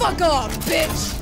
Fuck off, bitch!